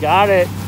Got it.